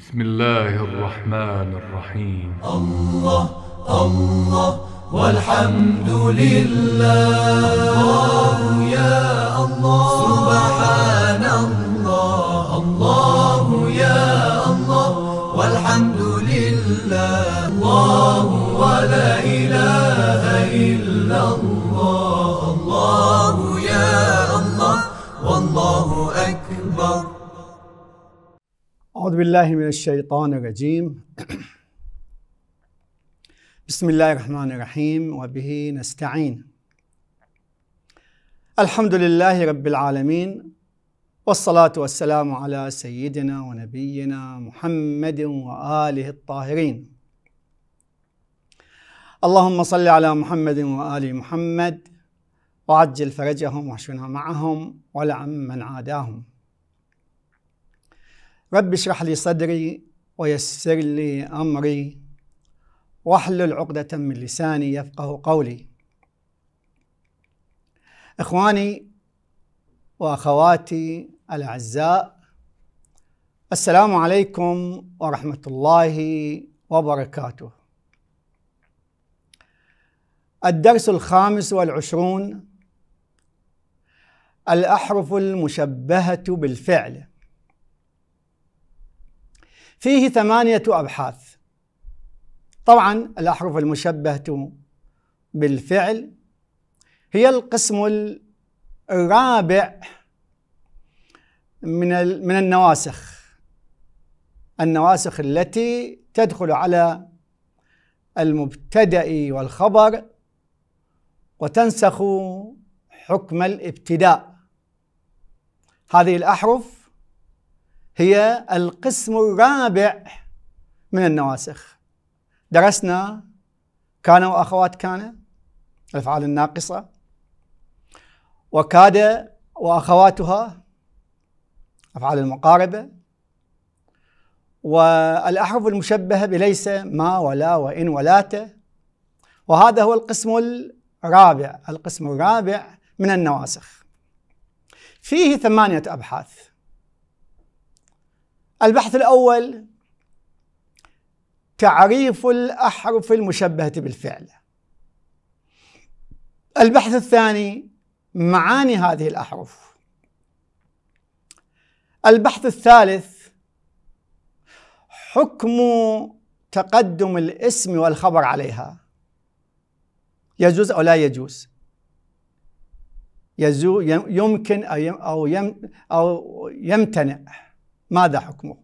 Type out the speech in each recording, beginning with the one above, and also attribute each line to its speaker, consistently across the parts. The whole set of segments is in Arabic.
Speaker 1: بسم الله الرحمن الرحيم.
Speaker 2: الله الله والحمد لله. الله يا الله سبحان الله. الله.
Speaker 3: أعوذ بالله من الشيطان الرجيم. بسم الله الرحمن الرحيم وبه نستعين. الحمد لله رب العالمين والصلاة والسلام على سيدنا ونبينا محمد وآله الطاهرين. اللهم صل على محمد وآل محمد وعجل فرجهم واحشنا معهم ولعن من عاداهم. رب اشرح لي صدري ويسر لي أمري واحلل عقدة من لساني يفقه قولي. إخواني وأخواتي الأعزاء السلام عليكم ورحمة الله وبركاته. الدرس الخامس والعشرون الأحرف المشبهة بالفعل فيه ثمانية أبحاث. طبعا الأحرف المشبهة بالفعل هي القسم الرابع من من النواسخ. النواسخ التي تدخل على المبتدأ والخبر وتنسخ حكم الابتداء. هذه الأحرف هي القسم الرابع من النواسخ. درسنا كان وأخوات كان الافعال الناقصه وكاد وأخواتها أفعال المقاربة. والأحرف المشبهة بليس ما ولا وإن ولات وهذا هو القسم الرابع القسم الرابع من النواسخ. فيه ثمانية أبحاث. البحث الأول تعريف الأحرف المشبهة بالفعل. البحث الثاني معاني هذه الأحرف. البحث الثالث حكم تقدم الاسم والخبر عليها. يجوز أو لا يجوز؟ يمكن أو أو يمتنع. ماذا حكمه؟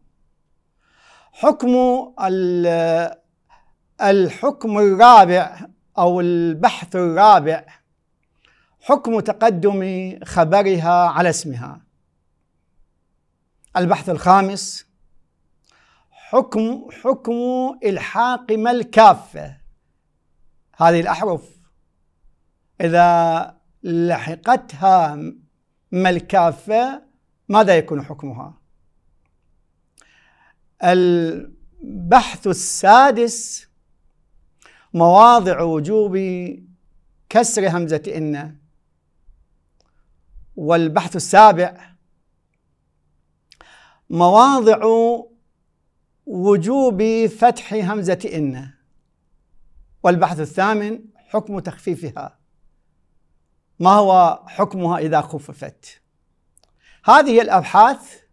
Speaker 3: حكم الحكم الرابع أو البحث الرابع حكم تقدم خبرها على اسمها. البحث الخامس حكم حكم إلحاق ما الكافه هذه الأحرف إذا لحقتها ما الكافه ماذا يكون حكمها؟ البحث السادس مواضع وجوب كسر همزة إن. والبحث السابع مواضع وجوب فتح همزة إن. والبحث الثامن حكم تخفيفها. ما هو حكمها إذا خففت؟ هذه الأبحاث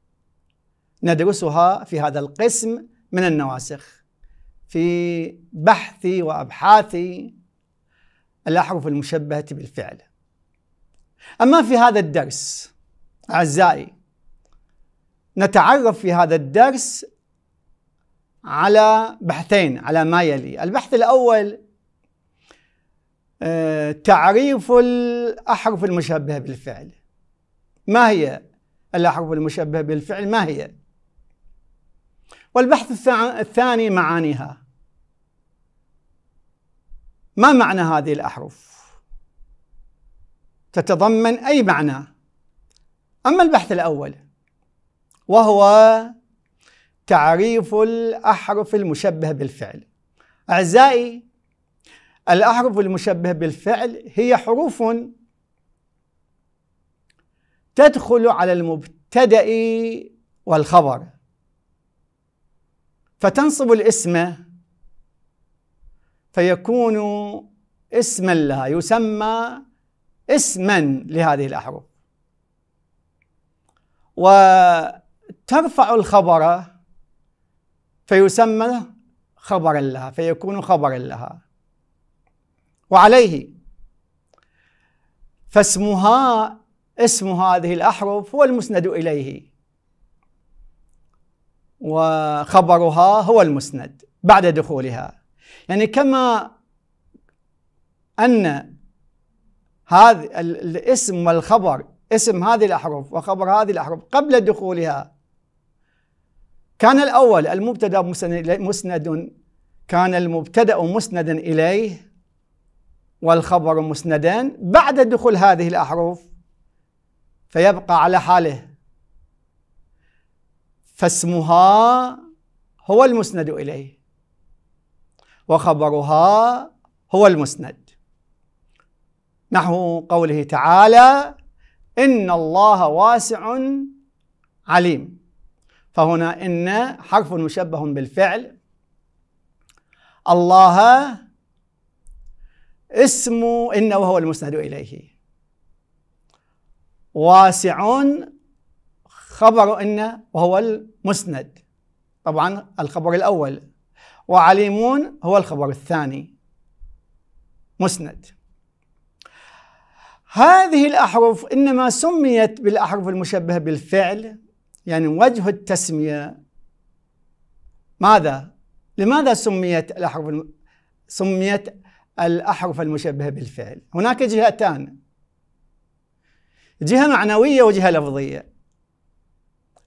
Speaker 3: ندرسها في هذا القسم من النواسخ في بحثي وأبحاثي الأحرف المشبهة بالفعل. أما في هذا الدرس أعزائي نتعرف في هذا الدرس على بحثين على ما يلي، البحث الأول آه، تعريف الأحرف المشبهة بالفعل. ما هي الأحرف المشبهة بالفعل؟ ما هي؟ والبحث الثاني معانيها. ما معنى هذه الأحرف؟ تتضمن أي معنى؟ أما البحث الأول وهو تعريف الأحرف المشبهة بالفعل. أعزائي الأحرف المشبهة بالفعل هي حروف تدخل على المبتدأ والخبر. فتنصب الاسم فيكون اسما لها يسمى اسما لهذه الأحرف. وترفع الخبر فيسمى خبرا لها فيكون خبرا لها. وعليه فاسمها اسم هذه الأحرف هو المسند إليه. وخبرها هو المسند بعد دخولها. يعني كما أن هذا الاسم والخبر اسم هذه الأحرف وخبر هذه الأحرف قبل دخولها. كان الأول المبتدأ مسند كان المبتدأ مسندا إليه والخبر مسندا بعد دخول هذه الأحرف. فيبقى على حاله. فاسمها هو المسند إليه. وخبرها هو المسند. نحو قوله تعالى إن الله واسع عليم. فهنا إن حرف مشبه بالفعل. الله اسم إنه هو المسند إليه. واسع خبر إن وهو المسند. طبعا الخبر الأول. وعليمون هو الخبر الثاني. مسند. هذه الأحرف إنما سميت بالأحرف المشبهة بالفعل يعني وجه التسمية. ماذا؟ لماذا سميت الأحرف سميت الأحرف المشبهة بالفعل؟ هناك جهتان. جهة معنوية وجهة لفظية.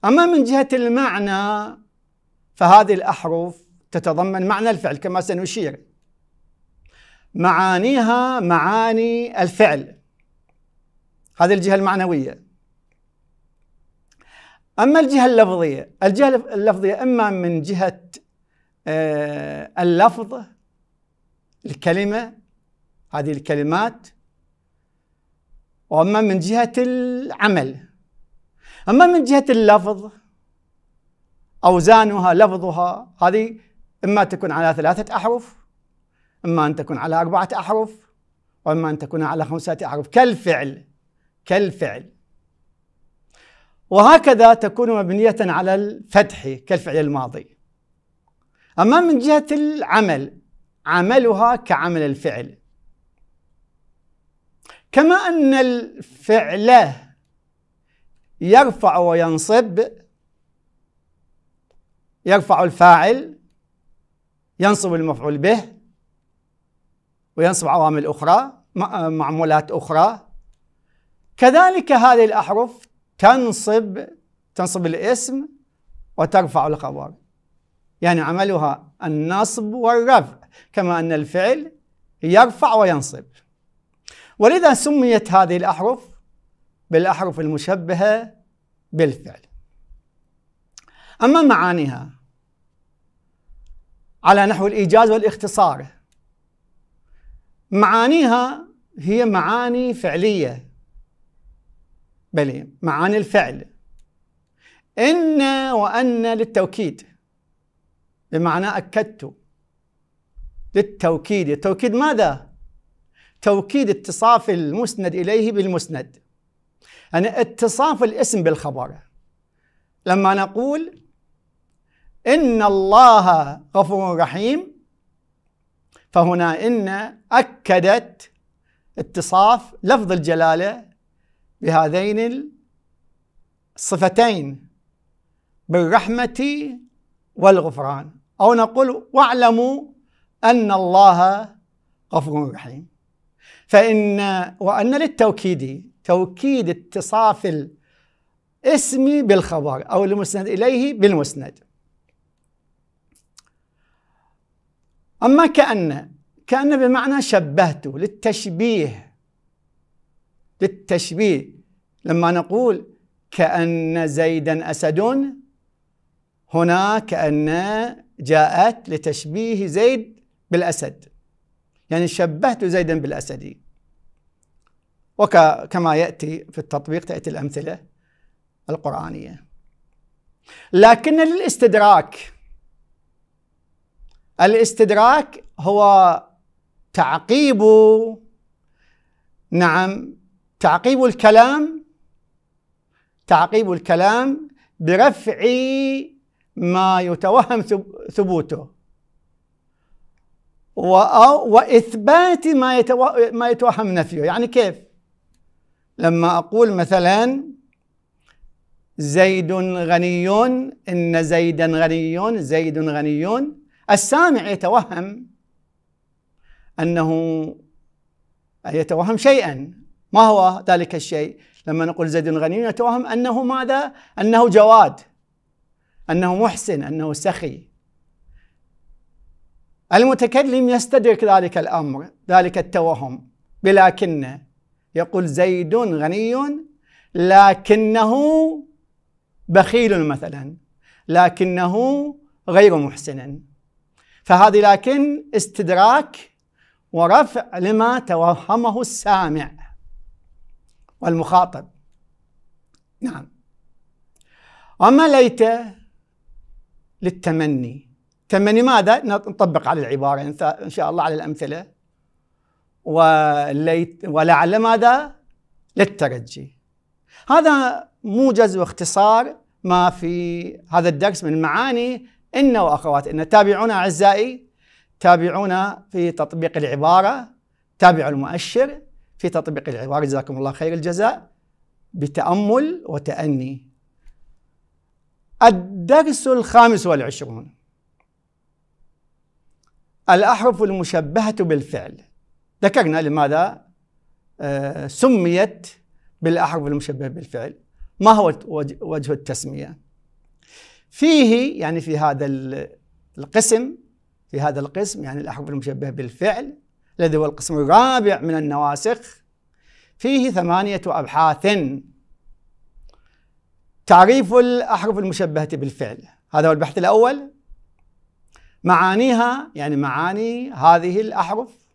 Speaker 3: أما من جهة المعنى فهذه الأحرف تتضمن معنى الفعل كما سنشير. معانيها معاني الفعل. هذه الجهة المعنوية. أما الجهة اللفظية الجهة اللفظية إما من جهة آه، اللفظ الكلمة هذه الكلمات وأما من جهة العمل. أما من جهة اللفظ أوزانها لفظها هذه إما تكون على ثلاثة أحرف إما أن تكون على أربعة أحرف وإما أن تكون على خمسة أحرف. كالفعل كالفعل. وهكذا تكون مبنية على الفتح كالفعل الماضي. أما من جهة العمل عملها كعمل الفعل. كما أن الفعل يرفع وينصب يرفع الفاعل ينصب المفعول به وينصب عوامل أخرى معمولات أخرى. كذلك هذه الأحرف تنصب تنصب الاسم وترفع الخبر. يعني عملها النصب والرفع كما أن الفعل يرفع وينصب. ولذا سميت هذه الأحرف بالأحرف المشبهة بالفعل. أما معانيها على نحو الإيجاز والاختصار معانيها هي معاني فعلية. بل معاني الفعل. إن وأن للتوكيد بمعنى أكدت للتوكيد. التوكيد ماذا؟ توكيد اتصاف المسند إليه بالمسند. يعني اتصاف الاسم بالخبر. لما نقول إن الله غفور رحيم فهنا إن أكدت اتصاف لفظ الجلالة بهذين الصفتين بالرحمة والغفران. أو نقول واعلموا أن الله غفور رحيم. فإن وأن للتوكيد توكيد اتصاف الاسم بالخبر أو المسند إليه بالمسند. أما كأن كأن بمعنى شبهته للتشبيه للتشبيه. لما نقول كأن زيدا أسد هنا كأن جاءت لتشبيه زيد بالأسد. يعني شبهت زيدا بالأسد. وكما يأتي في التطبيق تأتي الأمثلة القرآنية. لكن للاستدراك الاستدراك هو تعقيب نعم تعقيب الكلام تعقيب الكلام برفع ما يتوهم ثبوته. وإثبات ما ما يتوهم نفيه. يعني كيف؟ لما أقول مثلا زيد غني إن زيدا غني زيد غني. السامع يتوهم أنه يتوهم شيئا. ما هو ذلك الشيء؟ لما نقول زيد غني يتوهم أنه ماذا؟ أنه جواد أنه محسن أنه سخي. المتكلم يستدرك ذلك الأمر ذلك التوهم بلكن يقول زيد غني لكنه بخيل مثلا لكنه غير محسن. فهذه لكن استدراك ورفع لما توهمه السامع والمخاطب. نعم. أما ليت للتمني. تمني ماذا؟ نطبق على العبارة إن شاء الله على الأمثلة. وليت ولعل ماذا؟ للترجي. هذا موجز واختصار ما في هذا الدرس من معاني إن وأخوات إن تابعونا أعزائي تابعونا في تطبيق العبارة تابعوا المؤشر في تطبيق العبارة. جزاكم الله خير الجزاء بتأمل وتأني. الدرس الخامس والعشرون. الأحرف المشبهة بالفعل. ذكرنا لماذا؟ آه، سميت بالأحرف المشبهة بالفعل. ما هو وجه التسمية؟ فيه يعني في هذا القسم في هذا القسم يعني الأحرف المشبهة بالفعل الذي هو القسم الرابع من النواسخ فيه ثمانية أبحاث. تعريف الأحرف المشبهة بالفعل. هذا هو البحث الأول. معانيها يعني معاني هذه الأحرف.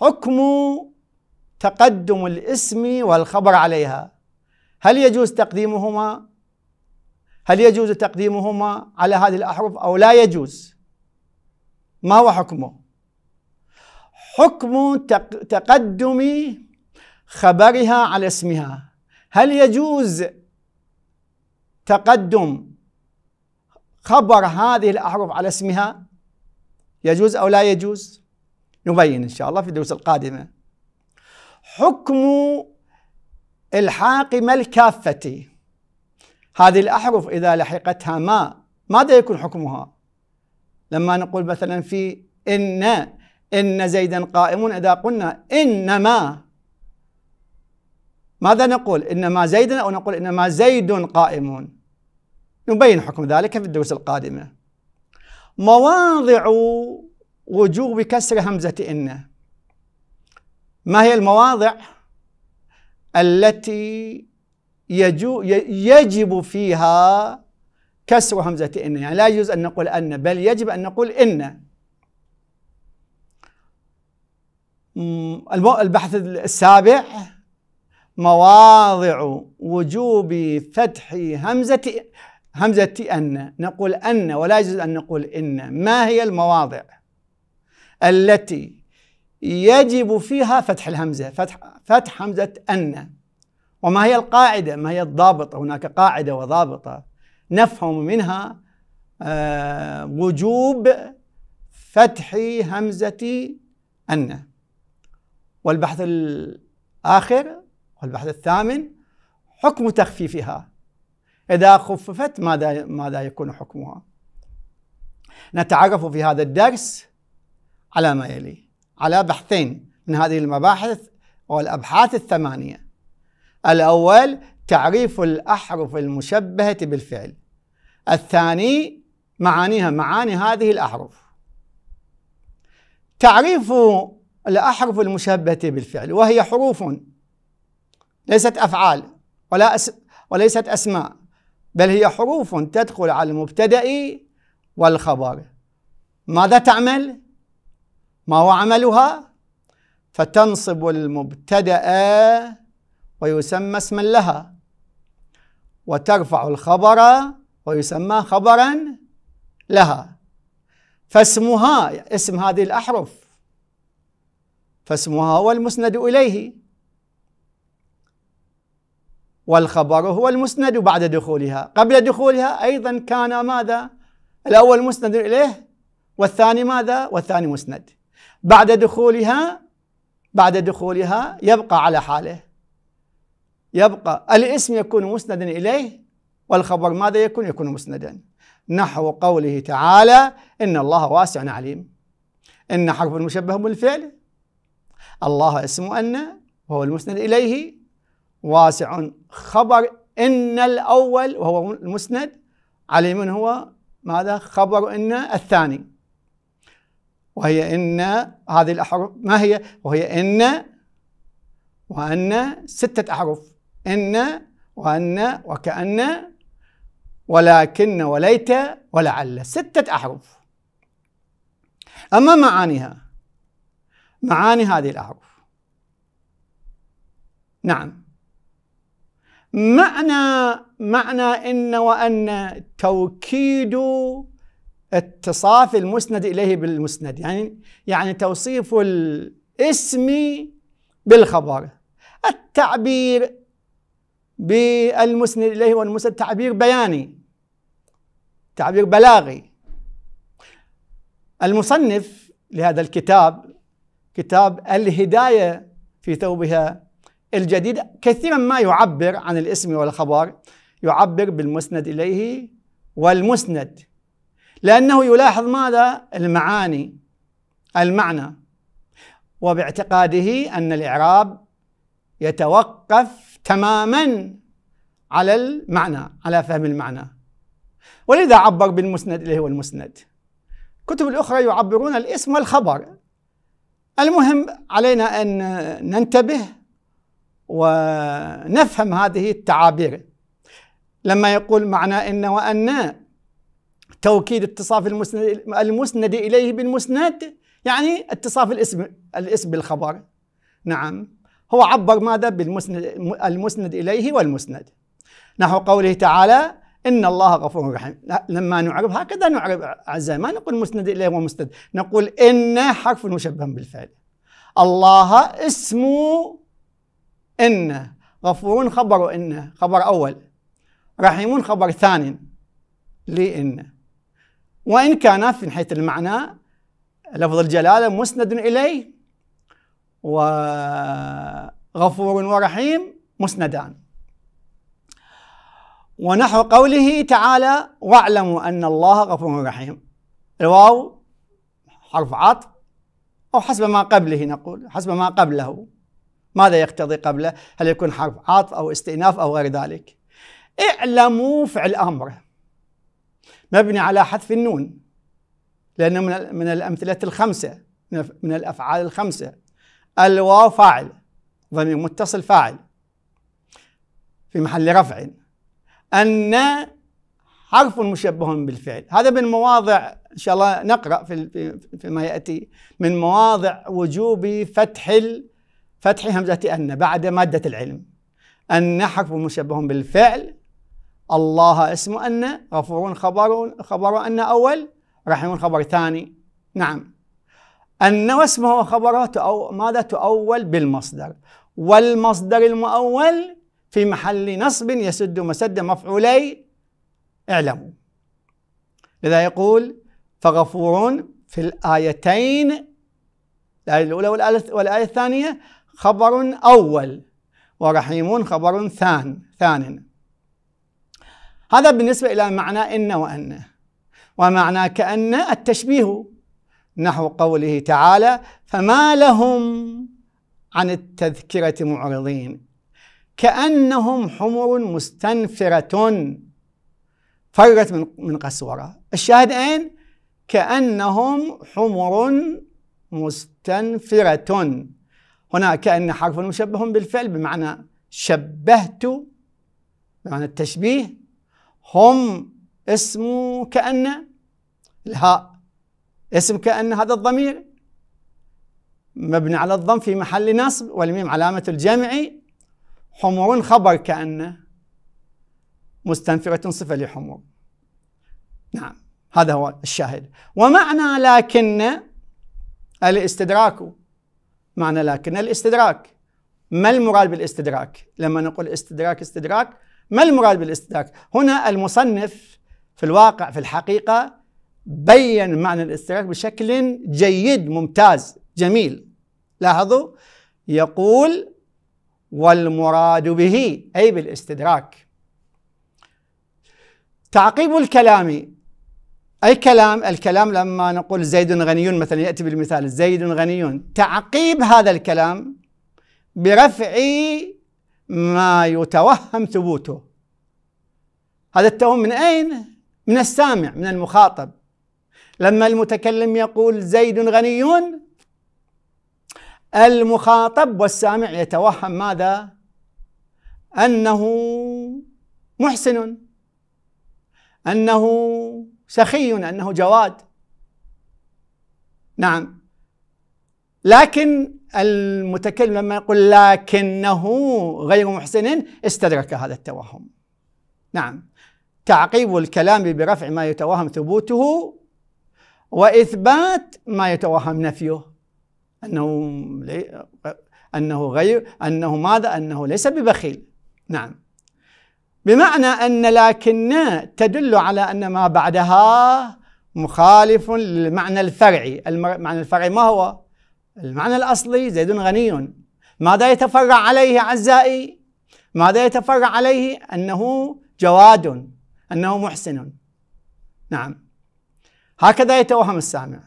Speaker 3: حكم تقدم الاسم والخبر عليها. هل يجوز تقديمهما؟ هل يجوز تقديمهما على هذه الأحرف أو لا يجوز؟ ما هو حكمه؟ حكم تقدم خبرها على اسمها. هل يجوز تقدم خبر هذه الأحرف على اسمها؟ يجوز أو لا يجوز؟ نبين إن شاء الله في الدروس القادمة. حكم الحاق ما الكافة. هذه الأحرف إذا لحقتها ما ماذا يكون حكمها؟ لما نقول مثلا في إن إن زيدا قائم إذا قلنا إنما ماذا نقول؟ إنما زيدا أو نقول إنما زيد قائم. نبين حكم ذلك في الدروس القادمة. مواضع وجوب كسر همزة إن. ما هي المواضع التي يجو يجب فيها كسر همزة إن؟ يعني لا يجوز أن نقول أن بل يجب أن نقول إن. البحث السابع مواضع وجوب فتح همزة همزة أن. نقول أن ولا يجوز أن نقول إن. ما هي المواضع؟ التي يجب فيها فتح الهمزة فتح, فتح همزة أن. وما هي القاعدة؟ ما هي الضابطة هناك قاعدة وضابطة. نفهم منها آه، وجوب فتح همزة أن. والبحث الآخر والبحث الثامن حكم تخفيفها. إذا خففت ماذا ماذا يكون حكمها؟ نتعرف في هذا الدرس على ما يلي على بحثين من هذه المباحث والأبحاث الثمانية. الأول تعريف الأحرف المشبهة بالفعل. الثاني معانيها معاني هذه الأحرف. تعريف الأحرف المشبهة بالفعل وهي حروف ليست أفعال ولا أس وليست أسماء بل هي حروف تدخل على المبتدأ والخبر. ماذا تعمل؟ ما هو عملها؟ فتنصب المبتدأ ويسمى اسما لها. وترفع الخبر ويسمى خبرا لها. فاسمها اسم هذه الأحرف. فاسمها هو المسند إليه. والخبر هو المسند بعد دخولها. قبل دخولها أيضا كان ماذا؟ الأول مسند إليه والثاني ماذا؟ والثاني مسند. بعد دخولها بعد دخولها يبقى على حاله. يبقى الاسم يكون مسندا إليه والخبر ماذا يكون؟ يكون مسندا. نحو قوله تعالى إن الله واسع عليم. إن حرف مشبه بالفعل. الله اسم أن وهو المسند إليه. واسع خبر إن الأول وهو المسند. عليم هو ماذا؟ خبر إن الثاني. وهي إن هذه الأحرف ما هي؟ وهي إن وأن ستة أحرف. إن وأن وكأن ولكن وليت ولعل. ستة أحرف. أما معانيها معاني هذه الأحرف. نعم. معنى معنى إن وأن توكيد اتصاف المسند إليه بالمسند. يعني يعني توصيف الاسم بالخبر. التعبير بالمسند إليه والمسند تعبير بياني. تعبير بلاغي. المصنف لهذا الكتاب كتاب الهداية في ثوبها الجديد كثيرا ما يعبر عن الاسم والخبر يعبر بالمسند إليه والمسند. لأنه يلاحظ ماذا؟ المعاني المعنى. وباعتقاده أن الإعراب يتوقف تماما على المعنى على فهم المعنى. ولذا عبر بالمسند إليه والمسند كتب الأخرى يعبرون الاسم والخبر. المهم علينا أن ننتبه ونفهم هذه التعابير. لما يقول معنى إن وأن توكيد اتصاف المسند, المسند إليه بالمسند يعني اتصاف الاسم الاسم بالخبر. نعم. هو عبر ماذا؟ بالمسند المسند إليه والمسند. نحو قوله تعالى إن الله غفور رحيم. لما نعرب هكذا نعرب أعزائي ما نقول مسند إليه ومسند نقول إن حرف مشبه بالفعل. الله اسم إن غفور خبر إن خبر أول رحيم خبر ثاني لإن. وإن كان في حيث المعنى لفظ الجلالة مسند إليه وغفور ورحيم مسندان. ونحو قوله تعالى واعلموا أن الله غفور رحيم. الواو حرف عطف أو حسب ما قبله نقول حسب ما قبله. ماذا يقتضي قبله؟ هل يكون حرف عطف أو استئناف أو غير ذلك؟ اعلموا فعل أمر مبني على حذف النون لأنه من من الأمثلة الخمسة من الأفعال الخمسة. الواو فاعل ضمير متصل فاعل. في محل رفع. أن حرف مشبه بالفعل. هذا من مواضع إن شاء الله نقرأ في فيما يأتي. من مواضع وجوب فتح فتح همزة أن بعد مادة العلم. أن حرف مشبه بالفعل الله اسم أن غفور خبر خبر أن أول رحيم خبر ثاني. نعم. أن واسمه وخبره تأو ماذا تؤول بالمصدر. والمصدر المؤول في محل نصب يسد مسد مفعولي. اعلموا. لذا يقول فغفور في الآيتين. الآية الأولى والآية الثانية خبر أول ورحيم خبر ثان ثان هذا بالنسبة إلى معنى إن وأن ومعنى كأن التشبيه نحو قوله تعالى فما لهم عن التذكرة معرضين كأنهم حمر مستنفرة فرت من من قسورة. الشاهد أين؟ كأنهم حمر مستنفرة. هنا كأن حرف مشبه بالفعل بمعنى شبهت بمعنى التشبيه هم اسم كأن الهاء اسم كأن هذا الضمير مبني على الضم في محل نصب والميم علامة الجمع. حمر خبر كأن مستنفرة صفة لحمر. نعم هذا هو الشاهد. ومعنى لكن الاستدراك معنى لكن الاستدراك. ما المراد بالاستدراك؟ لما نقول استدراك استدراك ما المراد بالاستدراك؟ هنا المصنف في الواقع في الحقيقة بين معنى الاستدراك بشكل جيد ممتاز جميل. لاحظوا؟ يقول والمراد به أي بالاستدراك. تعقيب الكلام. أي كلام؟ الكلام لما نقول زيد غني مثلا يأتي بالمثال زيد غني. تعقيب هذا الكلام برفع ما يتوهم ثبوته هذا التوهم من أين؟ من السامع من المخاطب لما المتكلم يقول زيد غني المخاطب والسامع يتوهم ماذا؟ أنه محسن أنه سخي أنه جواد نعم لكن المتكلم لما يقول لكنه غير محسن استدرك هذا التوهم. نعم. تعقيب الكلام برفع ما يتوهم ثبوته وإثبات ما يتوهم نفيه. أنه أنه غير أنه ماذا؟ أنه ليس ببخيل. نعم. بمعنى أن لكن تدل على أن ما بعدها مخالف للمعنى الفرعي. المعنى الفرعي ما هو؟ المعنى الأصلي زيد غني. ماذا يتفرع عليه أعزائي؟ ماذا يتفرع عليه؟ أنه جواد أنه محسن. نعم. هكذا يتوهم السامع.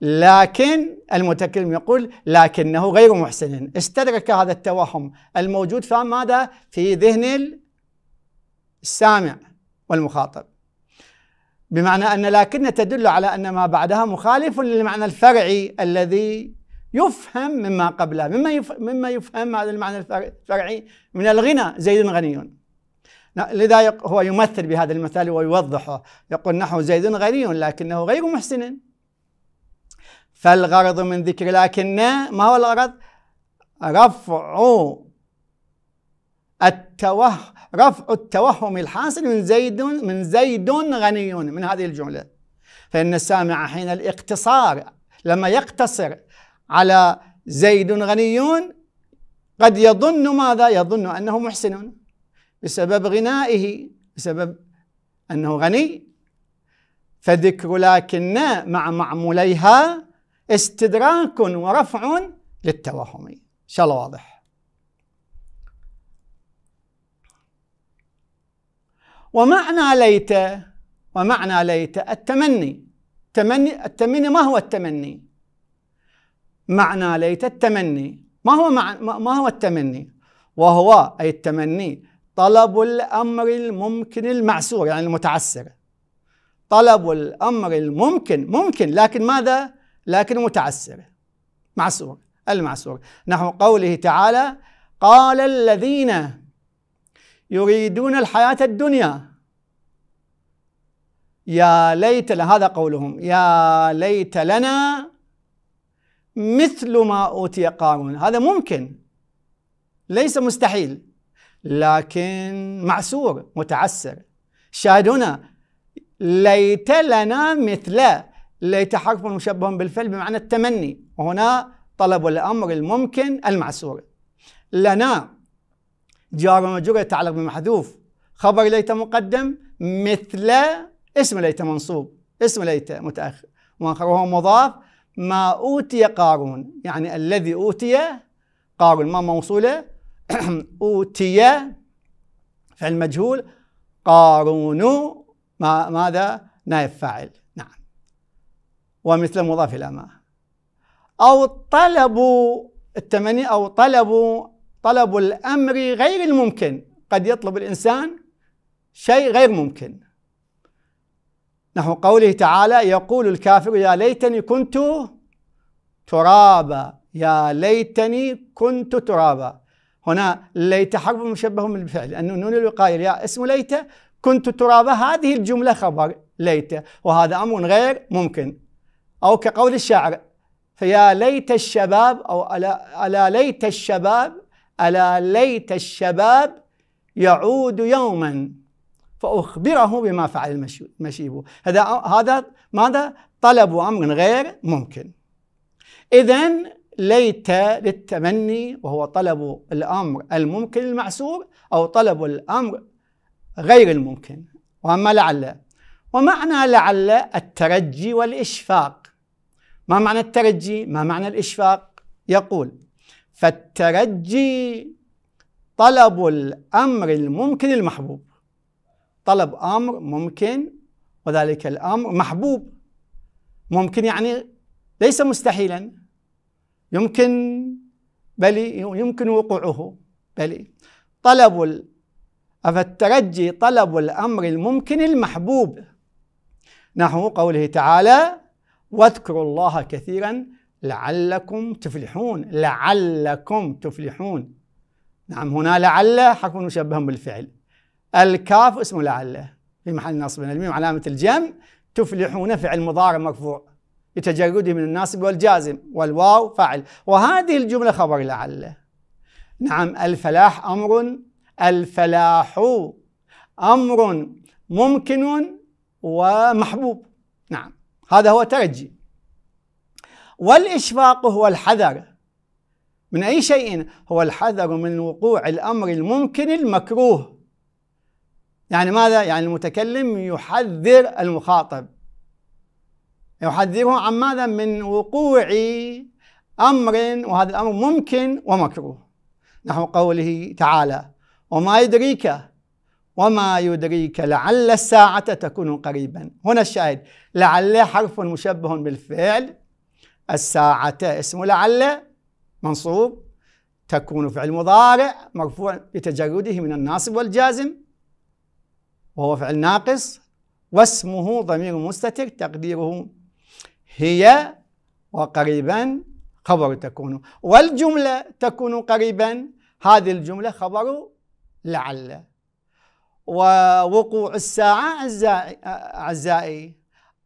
Speaker 3: لكن المتكلم يقول لكنه غير محسن. استدرك هذا التوهم الموجود فماذا في ذهن السامع والمخاطب. بمعنى أن لكن تدل على أن ما بعدها مخالف للمعنى الفرعي الذي يفهم مما قبله مما يفهم, مما يفهم هذا المعنى الفرعي من الغنى. زيد غني. لذا هو يمثل بهذا المثال ويوضحه. يقول نحو زيد غني لكنه غير محسن. فالغرض من ذكر لكن ما هو الغرض؟ رفع التوهم رفع التوهم الحاصل من زيد من زيد غني. من هذه الجملة. فإن السامع حين الاقتصار لما يقتصر على زيد غني قد يظن ماذا؟ يظن أنه محسن. بسبب غنائه. بسبب أنه غني. فذكر لكن مع معموليها استدراك ورفع للتوهم. إن شاء الله واضح. ومعنى ليت ومعنى ليت التمني. تمني التمني ما هو التمني؟ معنى ليت التمني. ما هو مع ما هو التمني؟ وهو أي التمني طلب الأمر الممكن المعسور يعني المتعسر. طلب الأمر الممكن ممكن لكن ماذا؟ لكن متعسر. معسور المعسور. نحو قوله تعالى قال الذين يريدون الحياة الدنيا يا ليت هذا قولهم. يا ليت لنا مثل ما أوتي قارون. هذا ممكن. ليس مستحيل. لكن معسور متعسر. شاهد هنا ليت لنا مثل. ليت حرف مشبه بالفعل بمعنى التمني. وهنا طلب الأمر الممكن المعسور. لنا. جار ومجرور يتعلق بمحذوف. خبر ليت مقدم. مثل اسم ليت منصوب اسم ليت متأخر. مؤخر وهو مضاف ما أوتي قارون يعني الذي أوتي قارون. ما موصولة؟ أوتي فعل مجهول قارون. ما ماذا؟ نائب فاعل. نعم. ومثل مضاف إلى ما. أو طلبوا التمني أو طلبوا طلب الأمر غير الممكن. قد يطلب الإنسان شيء غير ممكن. نحو قوله تعالى يقول الكافر يا ليتني كنت ترابا. يا ليتني كنت ترابا. هنا ليت حرف مشبه بالفعل النون الوقاية الياء اسم ليت كنت ترابا. هذه الجملة خبر ليت وهذا أمر غير ممكن. أو كقول الشاعر فيا ليت الشباب أو ألا, ألا ليت الشباب ألا ليت الشباب يعود يوما. فأخبره بما فعل المشيب هذا هذا ماذا؟ طلب أمر غير ممكن. إذا ليت للتمني وهو طلب الأمر الممكن المعسور أو طلب الأمر غير الممكن. وأما لعل ومعنى لعل الترجي والإشفاق. ما معنى الترجي؟ ما معنى الإشفاق؟ يقول فالترجي طلب الأمر الممكن المحبوب. طلب أمر ممكن وذلك الأمر محبوب. ممكن يعني ليس مستحيلا. يمكن بل يمكن وقوعه. بل طلب فالترجي طلب الأمر الممكن المحبوب. نحو قوله تعالى واذكروا الله كثيرا لعلكم تفلحون. لعلكم تفلحون. نعم هنا لعل حرف مشبه بالفعل. الكاف اسم لعل في محل نصب الميم علامة الجمع تفلحون فعل مضارع مرفوع لتجرده من الناصب والجازم والواو فاعل. وهذه الجملة خبر لعل نعم الفلاح أمر الفلاح أمر ممكن ومحبوب. نعم هذا هو ترجي. والإشفاق هو الحذر. من أي شيء؟ هو الحذر من وقوع الأمر الممكن المكروه. يعني ماذا؟ يعني المتكلم يحذر المخاطب. يحذره عن ماذا؟ من وقوع أمر وهذا الأمر ممكن ومكروه. نحو قوله تعالى وما يدريك وما يدريك لعل الساعة تكون قريبا. هنا الشاهد لعل حرف مشبه بالفعل. الساعة اسم لعل منصوب. تكون فعل مضارع مرفوع لتجرده من الناصب والجازم. وهو فعل ناقص واسمه ضمير مستتر تقديره هي وقريبا خبر تكون. والجملة تكون قريبا هذه الجملة خبر لعل. ووقوع الساعة أعزائي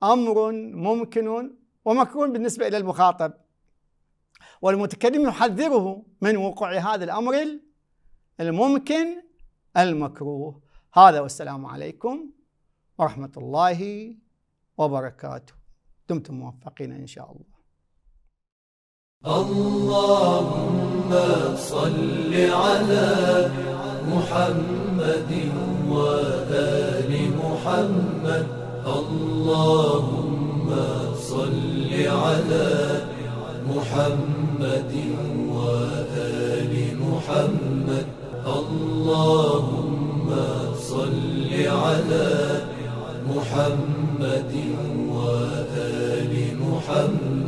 Speaker 3: أمر ممكن ومكروه بالنسبة إلى المخاطب. والمتكلم يحذره من وقوع هذا الأمر الممكن المكروه. هذا والسلام عليكم ورحمة الله وبركاته. دمتم موفقين إن شاء الله.
Speaker 2: اللهم صل على محمد وآل محمد. اللهم صل على محمد وآل محمد. اللهم صل على محمد وآل محمد.